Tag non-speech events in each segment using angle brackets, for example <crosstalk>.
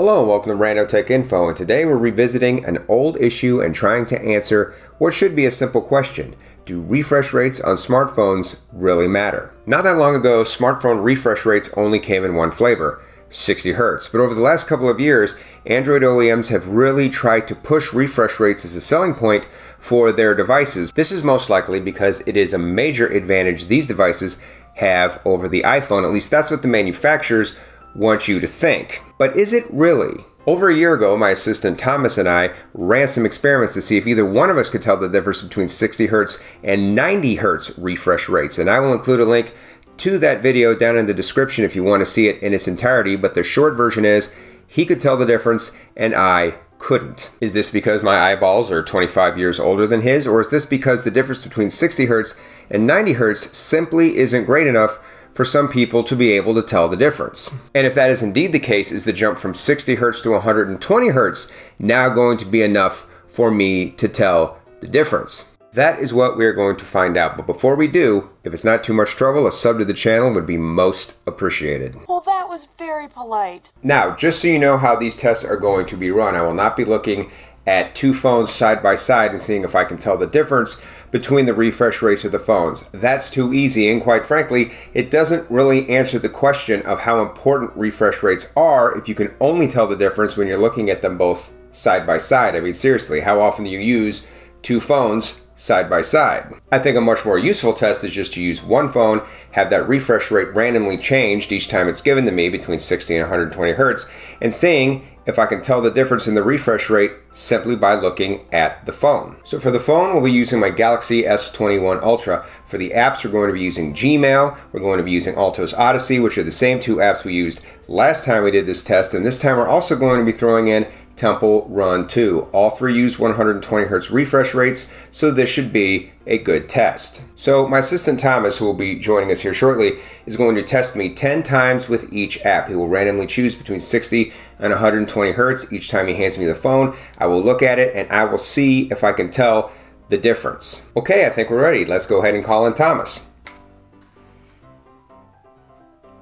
Hello and welcome to Rando Tech Info, and today we're revisiting an old issue and trying to answer what should be a simple question. Do refresh rates on smartphones really matter? Not that long ago, smartphone refresh rates only came in one flavor, 60 Hz. But over the last couple of years, Android OEMs have really tried to push refresh rates as a selling point for their devices. This is most likely because it is a major advantage these devices have over the iPhone. At least that's what the manufacturers want you to think. But is it really? Over a year ago, my assistant Thomas and I ran some experiments to see if either one of us could tell the difference between 60 Hz and 90 Hz refresh rates. And I will include a link to that video down in the description if you want to see it in its entirety. But the short version is he could tell the difference and I couldn't. Is this because my eyeballs are 25 years older than his, or is this because the difference between 60 Hz and 90 Hz simply isn't great enough for some people to be able to tell the difference. And if that is indeed the case, is the jump from 60 hertz to 120 hertz now going to be enough for me to tell the difference? That is what we're going to find out. But before we do, if it's not too much trouble, a sub to the channel would be most appreciated. Well, that was very polite. Now, just so you know how these tests are going to be run, I will not be looking at two phones side by side and seeing if I can tell the difference between the refresh rates of the phones. That's too easy, and quite frankly, it doesn't really answer the question of how important refresh rates are if you can only tell the difference when you're looking at them both side by side. I mean, seriously, how often do you use two phones side by side. I think a much more useful test is just to use one phone, have that refresh rate randomly changed each time it's given to me between 60 and 120 hertz, and seeing if I can tell the difference in the refresh rate simply by looking at the phone. So for the phone, we'll be using my Galaxy S21 Ultra. For the apps, we're going to be using Gmail, we're going to be using Alto's Odyssey, which are the same two apps we used last time we did this test, and this time we're also going to be throwing in Temple Run 2. All three use 120 Hz refresh rates, so this should be a good test. So my assistant Thomas, who will be joining us here shortly, is going to test me 10 times with each app. He will randomly choose between 60 and 120 Hz each time he hands me the phone. I will look at it and I will see if I can tell the difference. Okay, I think we're ready. Let's go ahead and call in Thomas.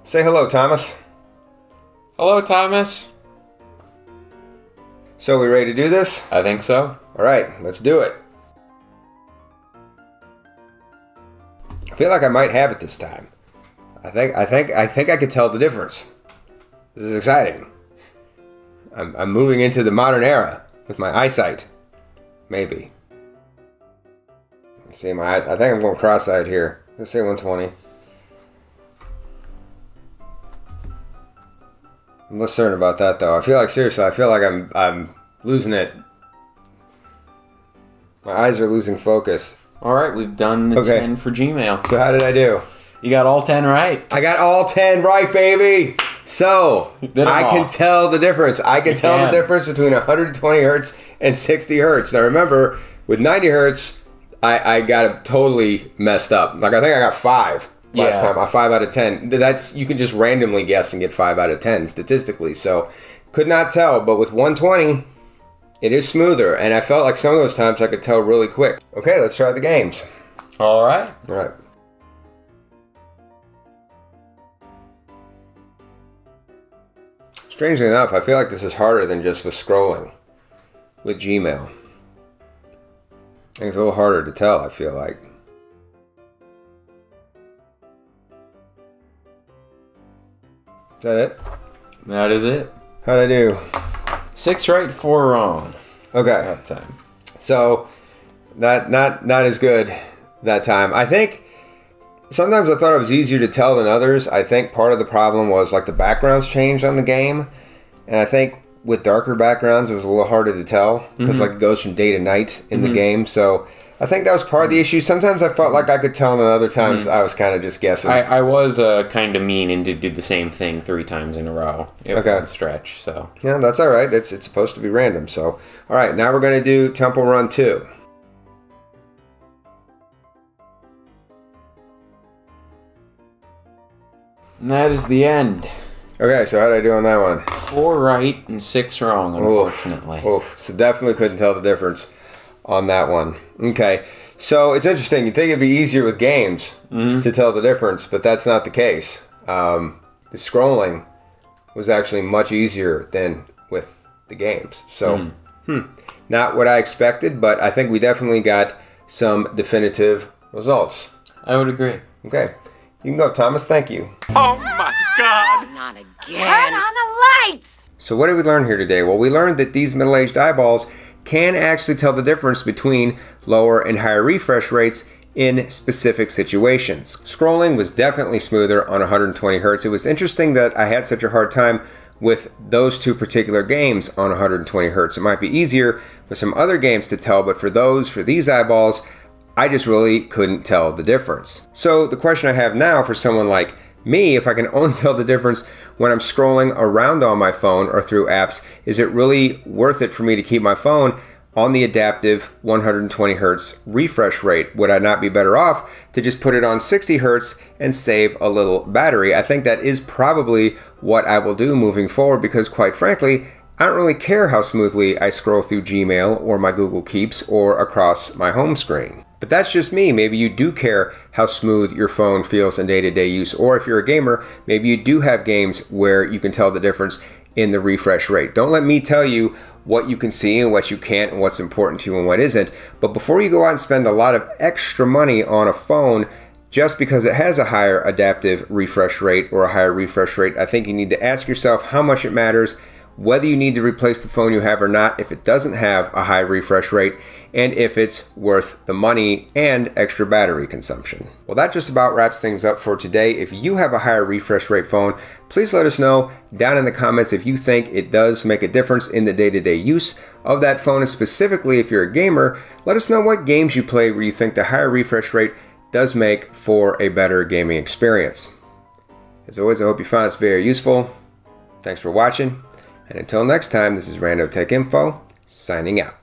Say hello, Thomas. Hello, Thomas. So, we ready to do this? I think so. All right, let's do it. I feel like I might have it this time. I think I think I think I could tell the difference. This is exciting. I'm, I'm moving into the modern era with my eyesight. Maybe. Let's see my eyes. I think I'm going cross-eyed here. Let's say 120. I'm less certain about that though. I feel like seriously, I feel like I'm I'm losing it. My eyes are losing focus. All right, we've done the Okay. 10 for Gmail. So how did I do? You got all 10 right. I got all 10 right, baby. So, I all. can tell the difference. I can You tell the difference between 120 hertz and 60 hertz. Now remember, with 90 hertz, I, I got it totally messed up. Like I think I got five last Yeah. time. I five out of 10. That's you can just randomly guess and get five out of 10 statistically. So, could not tell. But with 120, it is smoother, and I felt like some of those times I could tell really quick. Okay, let's try the games. All right. All right. Strangely enough, I feel like this is harder than just with scrolling with Gmail. I think it's a little harder to tell, I feel like. Is that it? That is it. How'd I do? Six right, four wrong Okay. that time. So not not not as good that time. I think sometimes I thought it was easier to tell than others. I think part of the problem was like the backgrounds changed on the game, and I think with darker backgrounds it was a little harder to tell because mm-hmm. like it goes from day to night in the mm-hmm. game. So I think that was part of the issue. Sometimes I felt like I could tell, and other times I was kind of just guessing. I, I was uh, kind of mean and did do the same thing three times in a row. It Okay. stretch, so. yeah, that's all right. It's it's supposed to be random. So all right, now we're gonna do Temple Run two. And that is the end. Okay, so how did I do on that one? Four right and six wrong, unfortunately. Oof, oof. So definitely couldn't tell the difference on that one. Okay. So it's interesting. You'd think it'd be easier with games to tell the difference, but that's not the case. Um, the scrolling was actually much easier than with the games. So, hmm, not what I expected, but I think we definitely got some definitive results. I would agree. Okay, you can go, Thomas. Thank you. Oh my god! Not again. Turn on the lights! So, what did we learn here today? Well, we learned that these middle aged eyeballs can actually tell the difference between lower and higher refresh rates in specific situations. Scrolling was definitely smoother on 120 hertz. It was interesting that I had such a hard time with those two particular games on 120 hertz. It might be easier with some other games to tell, but for those, for these eyeballs, I just really couldn't tell the difference. So the question I have now for someone like me, if I can <laughs> only tell the difference when I'm scrolling around on my phone or through apps, is it really worth it for me to keep my phone on the adaptive 120 hertz refresh rate? Would I not be better off to just put it on 60 hertz and save a little battery? I think that is probably what I will do moving forward because, quite frankly, I don't really care how smoothly I scroll through Gmail or my Google Keeps or across my home screen. But that's just me. Maybe you do care how smooth your phone feels in day to day use. Or if you're a gamer, maybe you do have games where you can tell the difference in the refresh rate. Don't let me tell you what you can see and what you can't and what's important to you and what isn't. But before you go out and spend a lot of extra money on a phone, just because it has a higher adaptive refresh rate or a higher refresh rate, I think you need to ask yourself how much it matters whether you need to replace the phone you have or not, if it doesn't have a high refresh rate, and if it's worth the money and extra battery consumption. Well, that just about wraps things up for today. If you have a higher refresh rate phone, please let us know down in the comments if you think it does make a difference in the day to day use of that phone. And specifically, if you're a gamer, let us know what games you play where you think the higher refresh rate does make for a better gaming experience. As always, I hope you found this very useful. Thanks for watching and until next time, this is Rando Tech Info, signing out.